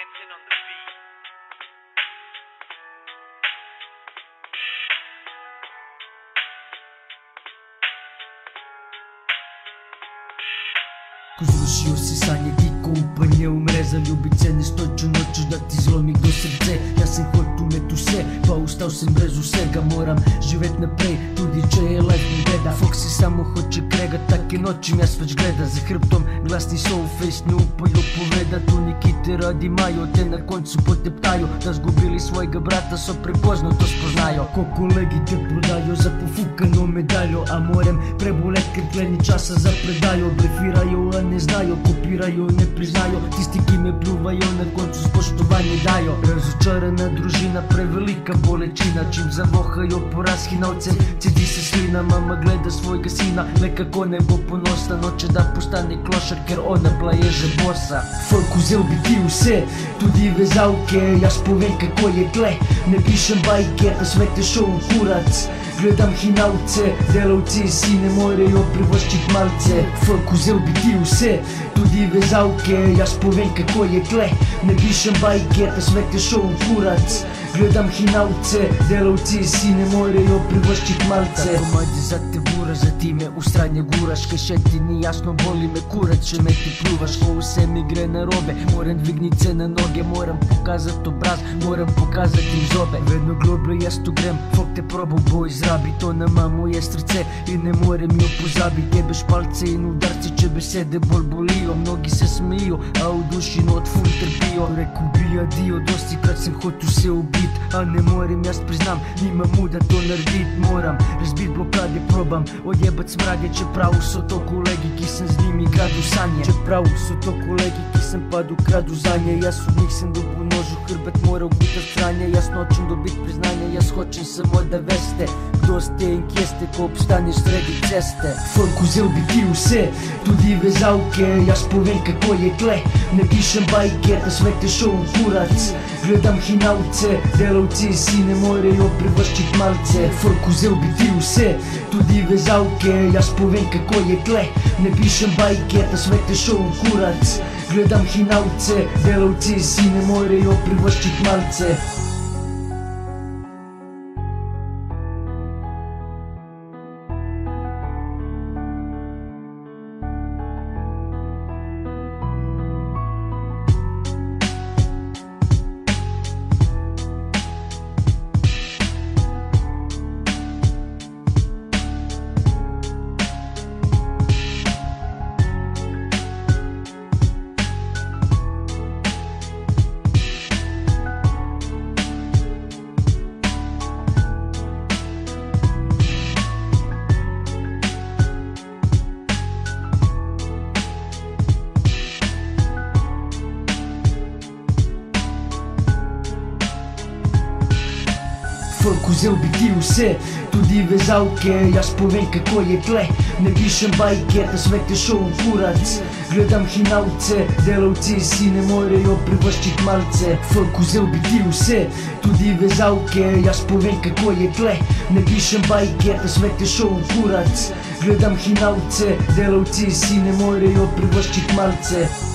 Hampton on the beat. Разрушил си сани ти компания Умреза любице, не стой чуна чуждак ти зломи до сърце. Аз съм който ме тусе, па остал съм без усега Морам живет напред, туди че е лайф не гледа Фокси само хоче край. Krega, take noći mjas već gleda Za hrbtom. Glasni soul face ne upojo poveda Tu neki te radi majo, te na koncu poteptajo. Da zgubili svojega brata, so prepoznao to spoznajo. Ko kolegi te prodajo za pofukano medaljo A morem prebolet, ker tle ni časa za predajo. Blefirajo, a ne znajo, kopirajo, ne priznajo. Tisti, ki me pljuvajo, na koncu spoštovanje dajo. Razočarana družina, prevelika bolečina. Čim zavohajo poraz hinavcem, cedi se slina Mama gleda svojega sina, le kako ne bo ponosna Noče da postane klošar, ker ona plaje že bosa. Folk vzel bi ti vse, tudi vezavke Jaz povem kako je gle, ne pišem bajke Pa svet je šel v kurac. Gledam hinavce, delavci si ne morejo privoščit malce. Folk vzel bi ti vse, tudi vezavke Jaz povem kako je gle, ne pišem bajke Pa svet je šel v kurac. Gledam hinavce, delavci si ne morejo privoščit malce. Tako madi za te za ti me u stranje guraš Kaj še ti ni jasno, boli me kurac, če me ti pljuvaš Ko vse mi gre na robe, moram dvignit se na noge Moram pokazat obraz, moram pokazat im zobe. Vedno globlje jaz tu grem, fok te probal bo izrabit Ona ima moje srce in ne morem jo pozabit. Jebe špalce in udarci, če besede bolj bolijo. Mnogi se smejijo, a v duši not ful trpijo. Reku bi adio, dosti krat sem hotel se ubit A ne morem, jaz priznam, nimam muda to naredit Moram razbit blokade, probam odjebat smrage Čeprav so to kolegi, ki sem z njimi gradu sanje. Čeprav so to kolegi, ki sem padu kradu zanje. Jaz od njih sem dobil nož v hrbet, moral gutat stranje Jaz nočem dobit priznanje, jaz hočem samo da veste Kdo ste in kje ste, ko obstaneš sredi ceste. Folk vzel bi ti vse, tudi vezavke Jaz povem kako je gle, ne pišem bajke Da svet je šel v kurac. Gledam hinavce, delavci si ne morejo privoščit malce. Folk vzel bi ti vse, tudi vezavke Jaz povem kako je gle, ne pišem bajke Da svet je šel v kurac. Gledam hinavce, delavci si ne morejo privoščit malce vzel bi ti vse, tudi vezavke Jaz povem kako je gle, ne pišem bajke Da svet je šel v kurac. Gledam hinavce, delavci si ne morejo privoščit malce. Folk vzel bi ti vse, tudi vezavke Jaz povem kako je gle, ne pišem bajke Da svet je šel v kurac. Gledam hinavce, delavci si ne morejo privoščit malce